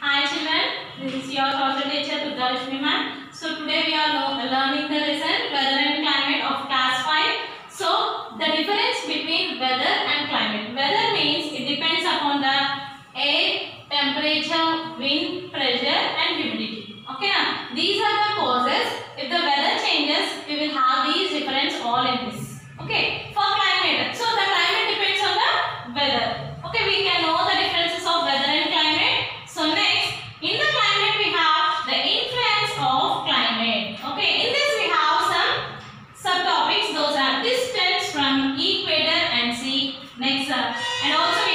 Hi children, this is your social teacher Durgalakshmi ma'am. So today we are learning the lesson weather and climate of class 5. So the difference between weather and climate. Weather means it depends upon the air, temperature, wind, pressure and humidity. Okay now, these are the causes. If the weather changes, we will have these difference all in this. Okay, for climate. So the climate depends on the weather. Okay, we can know the differences of weather and climate. So next, in the climate we have the influence of climate. Okay, in this we have some subtopics. Those are distance from equator and sea. Next, uh, and also